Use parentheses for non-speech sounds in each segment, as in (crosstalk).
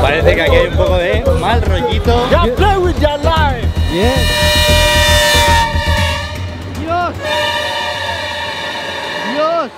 Parece que aquí hay un poco de mal rollito. play with your life. Dios. Dios.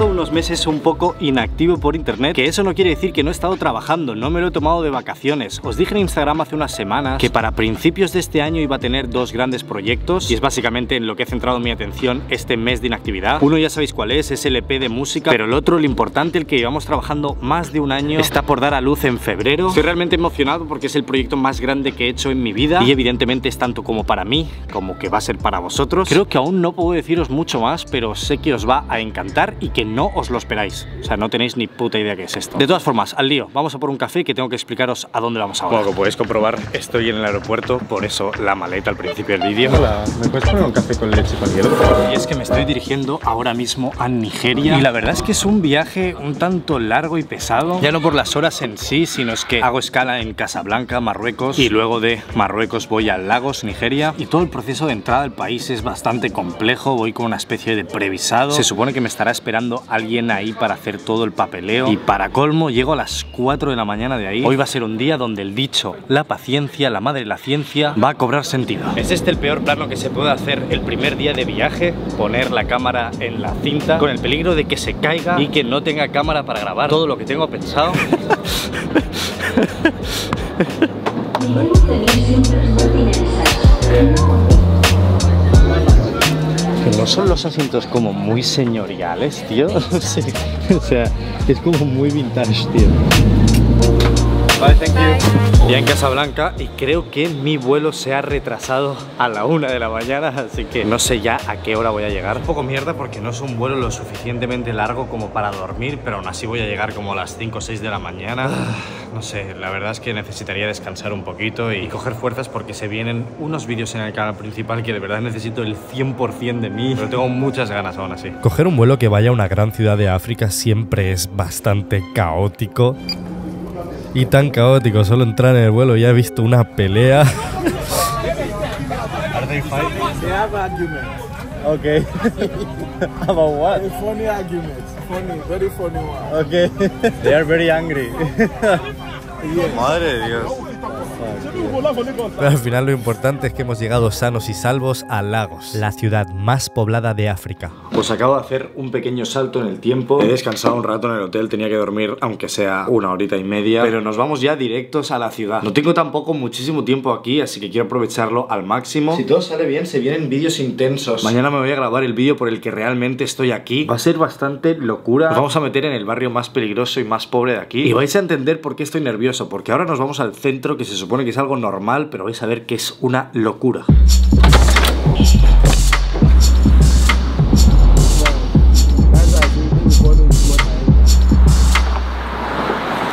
Estado unos meses un poco inactivo por internet, que eso no quiere decir que no he estado trabajando, no me lo he tomado de vacaciones. Os dije en Instagram hace unas semanas que para principios de este año iba a tener dos grandes proyectos y es básicamente en lo que he centrado mi atención este mes de inactividad. Uno ya sabéis cuál es, es el EP de música, pero el otro, lo importante, el que llevamos trabajando más de un año, está por dar a luz en febrero. Estoy realmente emocionado porque es el proyecto más grande que he hecho en mi vida y evidentemente es tanto como para mí como que va a ser para vosotros. Creo que aún no puedo deciros mucho más, pero sé que os va a encantar y que no os lo esperáis. O sea, no tenéis ni puta idea qué es esto. De todas formas, al lío, vamos a por un café que tengo que explicaros a dónde vamos ahora. Como podéis comprobar, estoy en el aeropuerto, por eso la maleta al principio del vídeo. Hola, ¿me puedes poner un café con leche con hielo? Y es que me estoy dirigiendo ahora mismo a Nigeria y la verdad es que es un viaje un tanto largo y pesado, ya no por las horas en sí, sino es que hago escala en Casablanca, Marruecos y luego de Marruecos voy a Lagos, Nigeria y todo el proceso de entrada al país es bastante complejo, voy con una especie de previsado, se supone que me estará esperando alguien ahí para hacer todo el papeleo y para colmo llego a las 4 de la mañana de ahí, hoy va a ser un día donde el dicho, la paciencia, la madre de la ciencia va a cobrar sentido. ¿Es este el peor plano que se puede hacer el primer día de viaje? Poner la cámara en la cinta con el peligro de que se caiga y que no tenga cámara para grabar todo lo que tengo pensado. (laughs) (laughs) No son los asientos como muy señoriales, tío. (laughs) O sea, es como muy vintage, tío. Bye, thank you. Ya en Casablanca y creo que mi vuelo se ha retrasado a la una de la mañana, así que no sé ya a qué hora voy a llegar. Un poco mierda porque no es un vuelo lo suficientemente largo como para dormir, pero aún así voy a llegar como a las 5 o 6 de la mañana. Ah, No sé, la verdad es que necesitaría descansar un poquito y coger fuerzas porque se vienen unos vídeos en el canal principal que de verdad necesito el 100% de mí, pero tengo muchas ganas aún así. Coger un vuelo que vaya a una gran ciudad de África siempre es bastante caótico. Y tan caótico, solo entrar en el vuelo ya he visto una pelea. (laughs) Are they fighting? They have arguments. Okay. (laughs) About what? Funny arguments. Funny, very funny one. Okay. (laughs) They are very angry. Madre de Dios. Pero al final lo importante es que hemos llegado sanos y salvos a Lagos, la ciudad más poblada de África. Pues acabo de hacer un pequeño salto en el tiempo. He descansado un rato en el hotel, tenía que dormir aunque sea una horita y media. Pero nos vamos ya directos a la ciudad. No tengo tampoco muchísimo tiempo aquí, así que quiero aprovecharlo al máximo. Si todo sale bien, se vienen vídeos intensos. Mañana me voy a grabar el vídeo por el que realmente estoy aquí. Va a ser bastante locura. Nos vamos a meter en el barrio más peligroso y más pobre de aquí. Y vais a entender por qué estoy nervioso, porque ahora nos vamos al centro, que se supone que es algo normal, pero vais a ver que es una locura.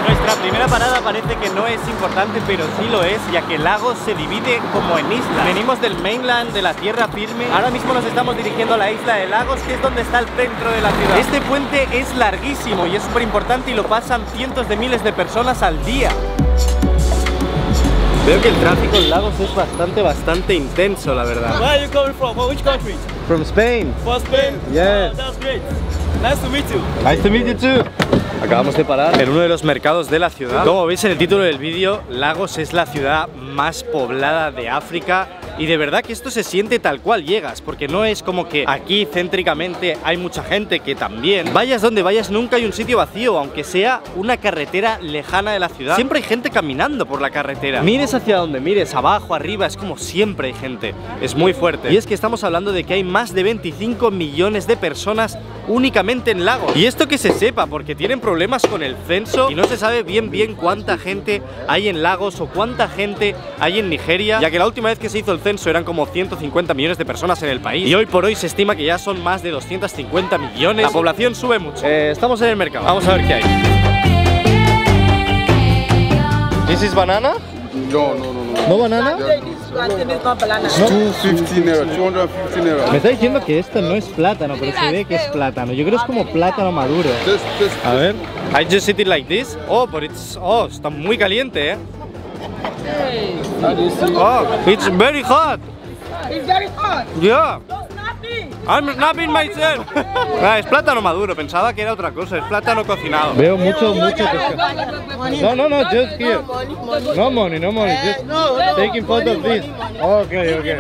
Nuestra primera parada parece que no es importante, pero sí lo es, ya que Lagos se divide como en islas. Venimos del mainland, de la tierra firme. Ahora mismo nos estamos dirigiendo a la isla de Lagos, que es donde está el centro de la ciudad. Este puente es larguísimo y es súper importante y lo pasan cientos de miles de personas al día. Veo que el tráfico en Lagos es bastante, bastante intenso, la verdad. Where are you coming from? From which country? From Spain. From Spain? Yes. Oh, that's great. Nice to meet you. Nice to meet you too. Acabamos de parar en uno de los mercados de la ciudad. Como veis en el título del vídeo, Lagos es la ciudad más poblada de África y de verdad que esto se siente tal cual llegas, porque no es como que aquí céntricamente hay mucha gente que también. Vayas donde vayas, nunca hay un sitio vacío, aunque sea una carretera lejana de la ciudad. Siempre hay gente caminando por la carretera. Mires hacia donde mires, abajo, arriba, es como siempre hay gente. Es muy fuerte. Y es que estamos hablando de que hay más de 25 millones de personas únicamente en Lagos. Y esto que se sepa, porque tienen problemas con el censo y no se sabe bien bien cuánta gente hay en Lagos o cuánta gente hay en Nigeria, ya que la última vez que se hizo el censo eran como 150 millones de personas en el país y hoy por hoy se estima que ya son más de 250 millones. La población sube mucho. Eh, estamos en el mercado. Vamos a ver qué hay. This is banana? No, no, no, no. ¿No banana? It's 250 naira, 250 naira. Me está diciendo que esto no es plátano, pero se ve que es plátano. Yo creo que es como plátano maduro. A ver. I just eat it like this. Oh, but it's oh, está muy caliente, eh. Oh, it's very hot. It's very hot. Yeah. I'm snapping myself. (laughs) Ah, es plátano maduro, pensaba que era otra cosa, es plátano cocinado. Veo mucho, mucho pescado. No, no, no, just here. No money, no money, just taking photo of this. Okay, okay.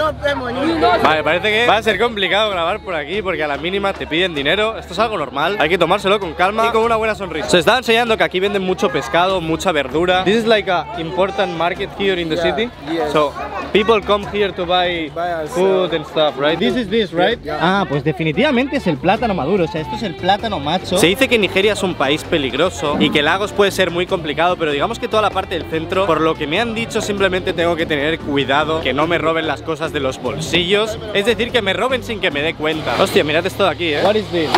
Vale, parece que va a ser complicado grabar por aquí porque a la mínima te piden dinero. Esto es algo normal. Hay que tomárselo con calma y con una buena sonrisa. Se estaba enseñando que aquí venden mucho pescado, mucha verdura. This is like a important market here in the city. So people come here to buy, food and stuff, right? This is this, right? Yeah. Ah, pues definitivamente es el plátano maduro. O sea, esto es el plátano macho. Se dice que Nigeria es un país peligroso y que Lagos puede ser muy complicado, pero digamos que toda la parte del centro, por lo que me han dicho, simplemente tengo que tener cuidado que no me roben las cosas de los bolsillos. Es decir, que me roben sin que me dé cuenta. Hostia, mirad esto de aquí, ¿eh? What is this?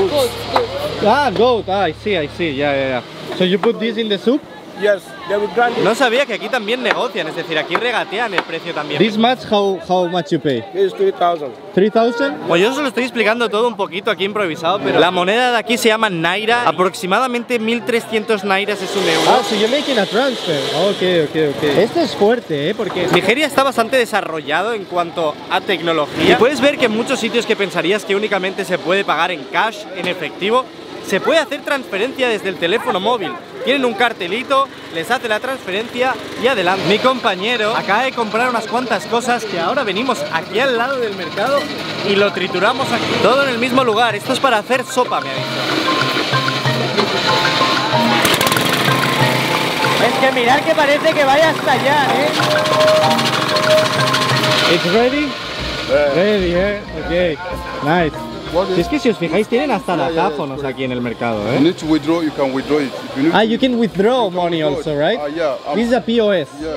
Ah, goat. Ah, I see, I see. Yeah, yeah, yeah. So you put this in the soup? Yes, they will grant it. No sabía que aquí también negocian, es decir, aquí regatean el precio también. This much, how, how much you pay? Is 3,000. 3000? Pues yo os lo estoy explicando todo un poquito aquí improvisado, pero la moneda de aquí se llama Naira. Aproximadamente 1300 Nairas es un euro. Ah, so you're making a transfer. Ok, ok, ok. Esto es fuerte, ¿eh? Porque Nigeria está bastante desarrollado en cuanto a tecnología. Y puedes ver que en muchos sitios que pensarías que únicamente se puede pagar en cash, en efectivo, se puede hacer transferencia desde el teléfono móvil. Tienen un cartelito, les hace la transferencia y adelante. Mi compañero acaba de comprar unas cuantas cosas que ahora venimos aquí al lado del mercado y lo trituramos aquí. Todo en el mismo lugar. Esto es para hacer sopa, me ha dicho. Es que mirar que parece que vaya hasta allá, ¿eh? It's ready? Ready, eh? Okay. Nice. Si es que si os fijáis tienen hasta datáfonos aquí en el mercado, You ¿eh? need to withdraw, you can withdraw it. If you need Ah, you can withdraw money also, right? Ah, yeah. um, This is a POS. yeah.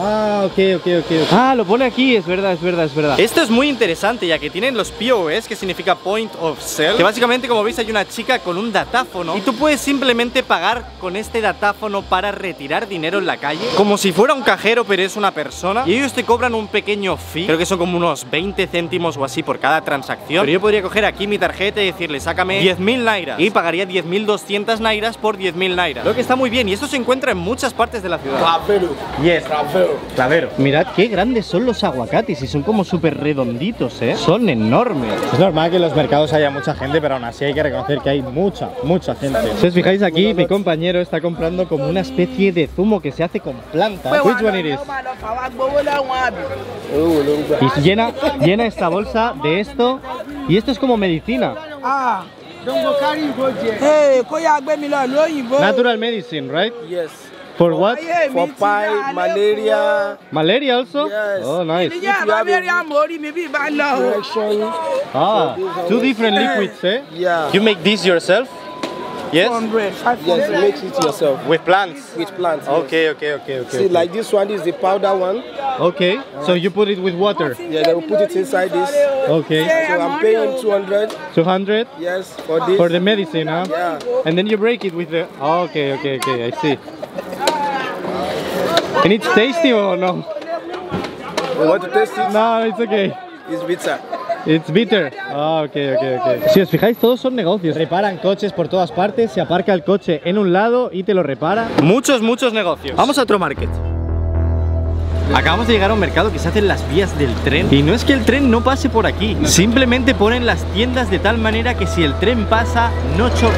Ah, ok, ok, ok. ok. Ah, lo pone aquí, es verdad, es verdad, es verdad. Esto es muy interesante ya que tienen los POS, que significa Point of Sale, que básicamente como veis hay una chica con un datáfono y tú puedes simplemente pagar con este datáfono para retirar dinero en la calle, como si fuera un cajero pero es una persona y ellos te cobran un pequeño fee, creo que son como unos 20 céntimos o así por cada transacción, pero yo podría coger aquí mi tarjeta y decirle sácame 10.000 nairas y pagaría 10.200 nairas por 10.000 nairas, lo que está muy bien y esto se encuentra en muchas partes de la ciudad. Travelo. Yes. Travelo. Clavero. Mirad qué grandes son los aguacates y son como súper redonditos, ¿eh? Son enormes. Es normal que en los mercados haya mucha gente, pero aún así hay que reconocer que hay mucha, mucha gente. Si os fijáis aquí, mi compañero está comprando como una especie de zumo que se hace con plantas. Which one it is? Y llena, llena esta bolsa de esto y esto es como medicina. Ah, don't go carry you go there. Hey, kó yá gbé mi lọ ìlú òyìnbó. Natural medicine, right? Yes. For what? For pie, malaria, Malaria also? Yes. Oh, nice. Ah, two different liquids, eh? Yeah. You make this yourself? Yes? 400, 500. Yes, make it yourself With plants? with plants. yes. Okay, okay, okay, okay. See, like this one is the powder one. Okay, so you put it with water. Yeah, they will put it inside this. Okay, So I'm paying 200. 200 Yes, for this. for the medicine, huh? Yeah. And then you break it with the. Oh, okay, okay, okay, I see. And it's tasty or no? You want to taste it? No, it's okay. It's bitter. It's bitter. Ah, ok, ok, ok. Si os fijáis, todos son negocios. Reparan coches por todas partes, se aparca el coche en un lado y te lo repara. Muchos, muchos negocios. Vamos a otro market. Acabamos de llegar a un mercado que se hace en las vías del tren Y no es que el tren no pase por aquí Simplemente ponen las tiendas de tal manera que si el tren pasa, no choca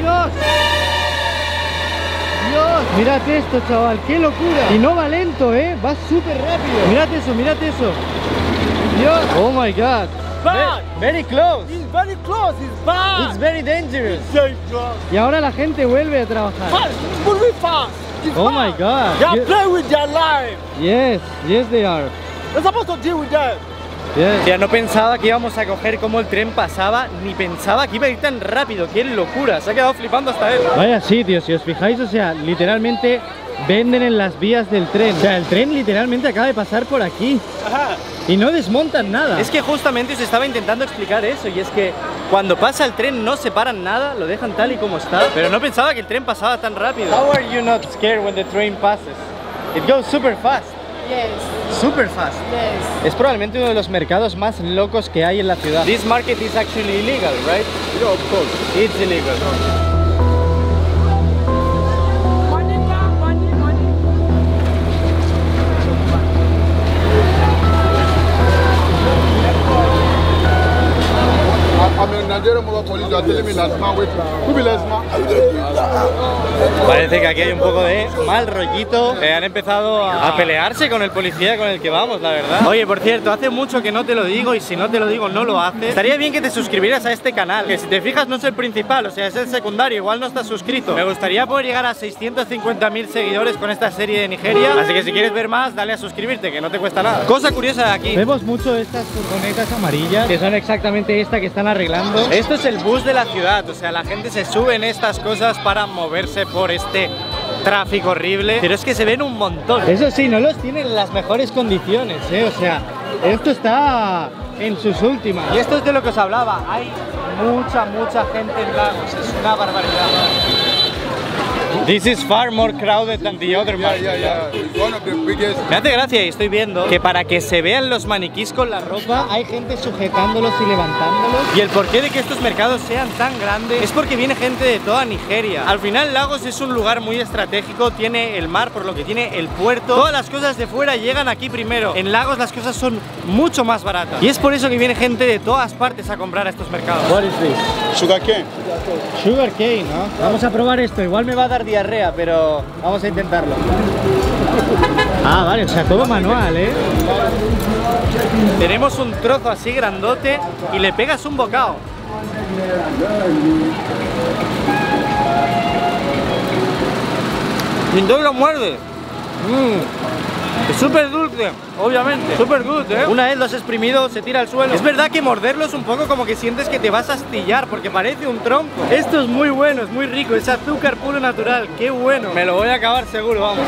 ¡Dios! ¡Dios! Mirad esto, chaval, qué locura. Y no va lento, ¿eh? Va súper rápido. Mirad eso, mirad eso. Dios. Oh my god. Bad. Very close. It's very close. It's bad. It's very dangerous. very close. Y ahora la gente vuelve a trabajar. Fast. It's moving fast. It's Oh my god. They are playing with their life. Yes, yes they are. We're supposed to deal with them. Yes. Ya no pensaba que íbamos a coger cómo el tren pasaba Ni pensaba que iba a ir tan rápido ¡Qué locura! Se ha quedado flipando hasta él Vaya sitio, si os fijáis, o sea, literalmente venden en las vías del tren. O sea, el tren literalmente acaba de pasar por aquí. Y no desmontan nada. Es que justamente os estaba intentando explicar eso y es que cuando pasa el tren no separan nada, lo dejan tal y como está. Pero no pensaba que el tren pasaba tan rápido. How are you not scared when the train passes? It goes super fast. Yes, Super fast. yes. Es probablemente uno de los mercados más locos que hay en la ciudad. This market is actually illegal, right? Yeah, of course. It's illegal. Parece que aquí hay un poco de mal rollito. Eh, han empezado a, a pelearse con el policía con el que vamos, la verdad. Oye, por cierto, hace mucho que no te lo digo y si no te lo digo no lo haces. Estaría bien que te suscribieras a este canal, que si te fijas no es el principal, o sea, es el secundario, igual no estás suscrito. Me gustaría poder llegar a 650.000 seguidores con esta serie de Nigeria, así que si quieres ver más, dale a suscribirte, que no te cuesta nada. Cosa curiosa de aquí. Vemos mucho estas furgonetas amarillas, que son exactamente esta que están arreglando. Esto es el bus de la ciudad, o sea, la gente se sube en estas cosas para moverse por este tráfico horrible, pero es que se ven un montón. Eso sí, no los tienen en las mejores condiciones, ¿eh? O sea, esto está en sus últimas. Y esto es de lo que os hablaba, hay mucha, mucha gente en Lagos, es una barbaridad. This is far more crowded than the other Yeah, market. yeah, yeah. It's one of the biggest. Me hace gracia y estoy viendo que para que se vean los maniquís con la ropa hay gente sujetándolos y levantándolos. Y el porqué de que estos mercados sean tan grandes es porque viene gente de toda Nigeria. Al final Lagos es un lugar muy estratégico, tiene el mar por lo que tiene el puerto. Todas las cosas de fuera llegan aquí primero. En Lagos las cosas son mucho más baratas. Y es por eso que viene gente de todas partes a comprar a estos mercados. What is this? Sugar cane. Sugar cane, ¿no? Vamos a probar esto. Igual me va a dar diarrea, pero vamos a intentarlo. Ah, vale, o sea, todo manual, ¿eh? Tenemos un trozo así grandote y le pegas un bocado. Y entonces lo muerdes. Mm. Es súper dulce, obviamente. Súper dulce, ¿eh? Una vez lo has exprimido, se tira al suelo. Es verdad que morderlo es un poco como que sientes que te vas a astillar porque parece un tronco. Esto es muy bueno, es muy rico. Es azúcar puro natural. Qué bueno. Me lo voy a acabar seguro, vamos.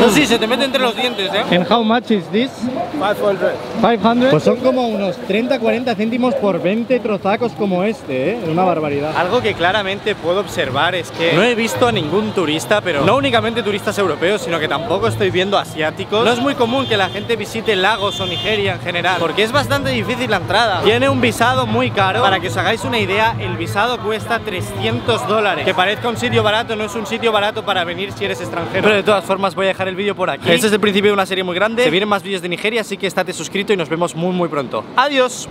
Eso sí, se te mete entre los dientes, ¿eh? ¿En how much is this? 500. 500. Pues son como unos 30-40 céntimos por 20 trozacos como este, ¿eh? Es una barbaridad. Algo que claramente puedo observar es que no he visto a ningún turista, pero no únicamente turistas europeos, sino que tampoco estoy viendo asiáticos. No es muy común que la gente visite Lagos o Nigeria en general, porque es bastante difícil la entrada. Tiene un visado muy caro. Para que os hagáis una idea, el visado cuesta 300 dólares. Que parezca un sitio barato, no es un sitio barato para venir si eres extranjero. Pero de todas formas voy a dejar el vídeo por aquí. Este es el principio de una serie muy grande. Se vienen más vídeos de Nigeria, así que estate suscrito y nos vemos muy muy pronto. Adiós.